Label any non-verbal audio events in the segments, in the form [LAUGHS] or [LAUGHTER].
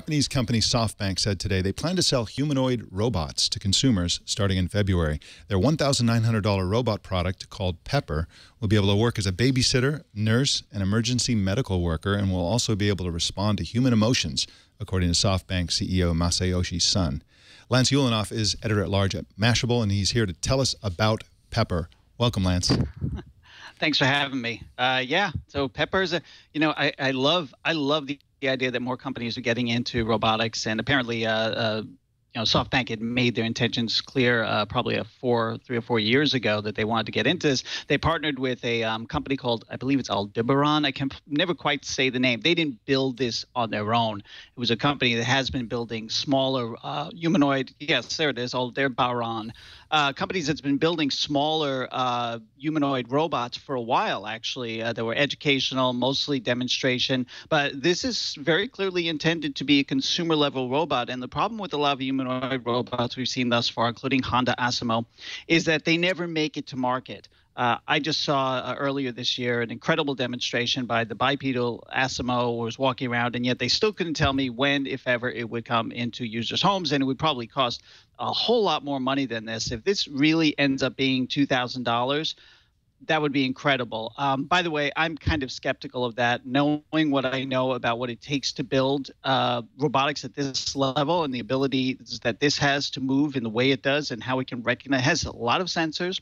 Japanese company SoftBank said today they plan to sell humanoid robots to consumers starting in February. Their $1,900 robot product called Pepper will be able to work as a babysitter, nurse, and emergency medical worker and will also be able to respond to human emotions, according to SoftBank CEO Masayoshi Son. Lance Ulanoff is editor at large at Mashable, and he's here to tell us about Pepper. Welcome, Lance. [LAUGHS] Thanks for having me. Uh, yeah, so Pepper's a, you know, I, I love I love the the idea that more companies are getting into robotics, and apparently, uh, uh, you know, SoftBank had made their intentions clear uh, probably a four, three or four years ago that they wanted to get into this. They partnered with a um, company called, I believe it's Aldebaran. I can never quite say the name. They didn't build this on their own. It was a company that has been building smaller uh, humanoid. Yes, there it is. Aldebaran uh, companies that's been building smaller uh, humanoid robots for a while, actually. Uh, that were educational, mostly demonstration. But this is very clearly intended to be a consumer level robot. And the problem with a lot of humanoid robots we've seen thus far, including Honda Asimo, is that they never make it to market. Uh, I just saw uh, earlier this year an incredible demonstration by the bipedal Asimo was walking around, and yet they still couldn't tell me when, if ever, it would come into users' homes, and it would probably cost a whole lot more money than this. If this really ends up being two thousand dollars, that would be incredible. Um, by the way, I'm kind of skeptical of that, knowing what I know about what it takes to build uh, robotics at this level and the ability that this has to move in the way it does and how it can recognize. It has a lot of sensors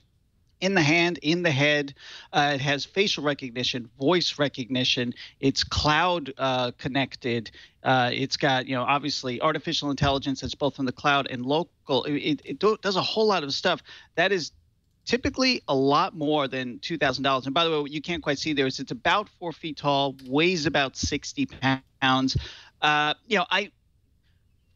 in the hand, in the head. Uh, it has facial recognition, voice recognition. It's cloud uh, connected. Uh, it's got, you know, obviously artificial intelligence that's both in the cloud and local. It, it do, does a whole lot of stuff. That is typically a lot more than $2,000. And by the way, you can't quite see there is it's about four feet tall, weighs about 60 pounds. Uh, you know, I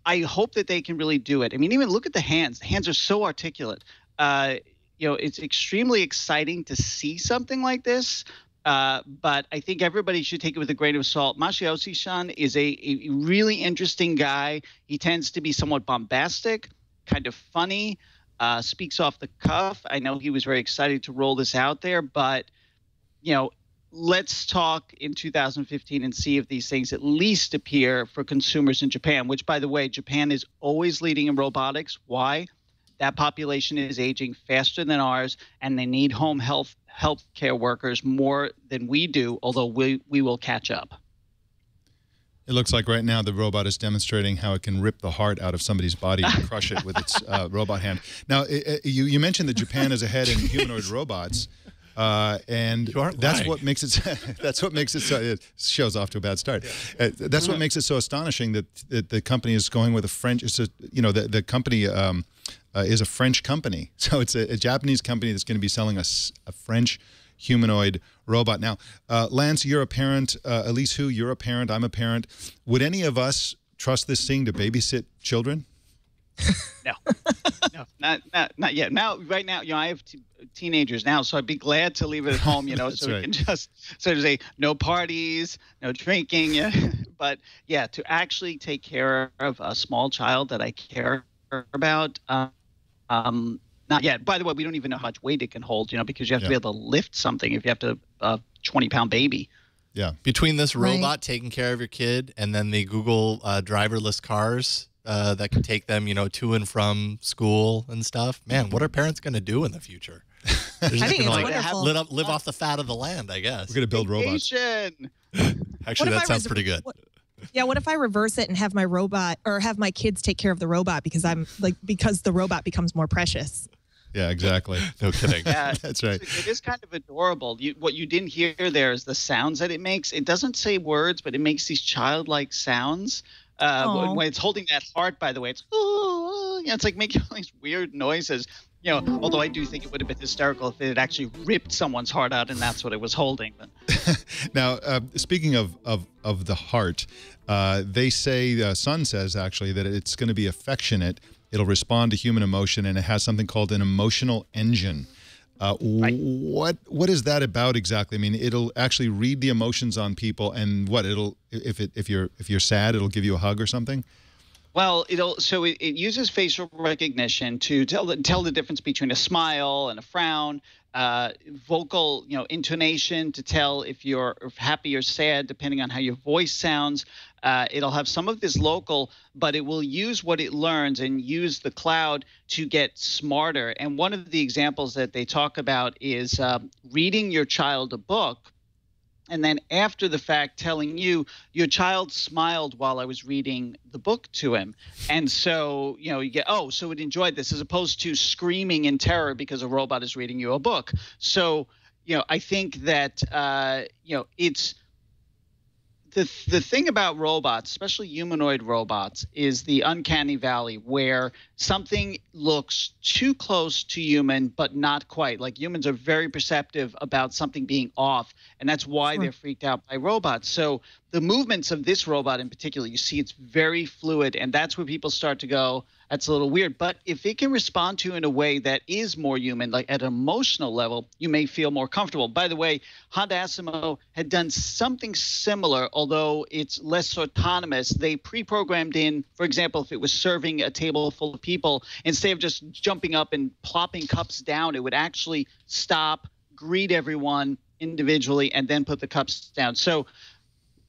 I hope that they can really do it. I mean, even look at the hands. The hands are so articulate. Uh, you know, it's extremely exciting to see something like this. Uh, but I think everybody should take it with a grain of salt. Masayoshi Son is a, a, really interesting guy. He tends to be somewhat bombastic, kind of funny, uh, speaks off the cuff. I know he was very excited to roll this out there, but you know, let's talk in 2015 and see if these things at least appear for consumers in Japan. Which, by the way, Japan is always leading in robotics. Why? that population is aging faster than ours, and they need home health health care workers more than we do. Although we we will catch up. It looks like right now the robot is demonstrating how it can rip the heart out of somebody's body and crush it with its uh, [LAUGHS] robot hand. Now, it, it, you, you mentioned that Japan is ahead in humanoid robots. Uh, and that's lying. what makes it. [LAUGHS] that's what makes it so. It shows off to a bad start. Yeah. Uh, that's what makes it so astonishing that, that, the company is going with a French. It's a you know the the company um, uh, is a French company, [LAUGHS] so it's a, a Japanese company that's going to be selling a, a French humanoid robot. Now, uh, Lance, you're a parent. Uh, Elise, who you're a parent. I'm a parent. Would any of us trust this thing to babysit children? [LAUGHS] no, no, not, not not yet. Now, right now, you know, I have teenagers now, so I'd be glad to leave it at [LAUGHS] home. You know, so right. we can just so to say no parties, no drinking. Yeah. [LAUGHS] but yeah, to actually take care of a small child that I care about. Um, not yet. By the way, we don't even know how much weight it can hold. You know, because you have yeah. to be able to lift something if you have to a 20 pound baby. Yeah. Between this robot right. taking care of your kid and then the Google uh, driverless cars uh, that can take them, you know, to and from school and stuff. Man, what are parents going to do in the future? [LAUGHS] They're just I think gonna, like, have, live, live off the fat of the land, I guess. We're going to build robots. [LAUGHS] Actually, that sounds pretty good. What, yeah, what if I reverse it and have my robot or have my kids take care of the robot because I'm like because the robot becomes more precious. Yeah, exactly. [LAUGHS] No kidding. Yeah, [LAUGHS] that's right. It is kind of adorable. You, what you didn't hear there is the sounds that it makes. It doesn't say words, but it makes these childlike sounds. Uh, when, when, it's holding that heart, by the way, it's oh, you know, it's like making [LAUGHS] all these weird noises. You know, although I do think it would have been hysterical if it had actually ripped someone's heart out and that's what it was holding. But. now, uh, speaking of, of, of the heart, uh, they say, uh, Son says actually, that it's going to be affectionate. It'll respond to human emotion, and it has something called an emotional engine. Uh, right. What what is that about exactly? I mean, it'll actually read the emotions on people, and what it'll if it if you're if you're sad, it'll give you a hug or something. Well, it'll so it, it uses facial recognition to tell the tell the difference between a smile and a frown. Uh, vocal, you know, intonation to tell if you're happy or sad, depending on how your voice sounds. Uh, it'll have some of this local, but it will use what it learns and use the cloud to get smarter. And one of the examples that they talk about is um, reading your child a book and then after the fact telling you your child smiled while i was reading the book to him. And so you know you get oh so it enjoyed this as opposed to screaming in terror because a robot is reading you a book. So you know i think that uh, you know it's the the thing about robots, especially humanoid robots, is the uncanny valley where something looks too close to human but not quite. Like humans are very perceptive about something being off, and that's why sure. they're freaked out by robots. So the movements of this robot in particular, you see it's very fluid, and that's where people start to go, that's a little weird. But if it can respond to you in a way that is more human, like at an emotional level, you may feel more comfortable. By the way, Honda Asimo had done something similar, although it's less autonomous. They pre-programmed in, for example, if it was serving a table full of people, instead of just jumping up and plopping cups down, it would actually stop, greet everyone individually, and then put the cups down. So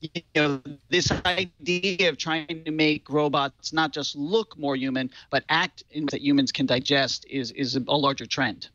you know this idea of trying to make robots not just look more human but act in that humans can digest is is a larger trend